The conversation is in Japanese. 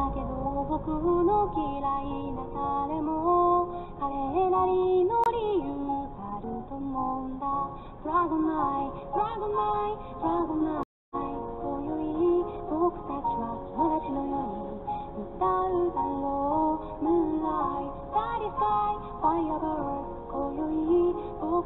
だけど僕の嫌いな彼も彼なりの理由あると思うんだ。プラグナイプラグマイプラグマイ今宵僕たちは友達のように歌うだろう。ムーンライトダデスカイファイアバー今宵僕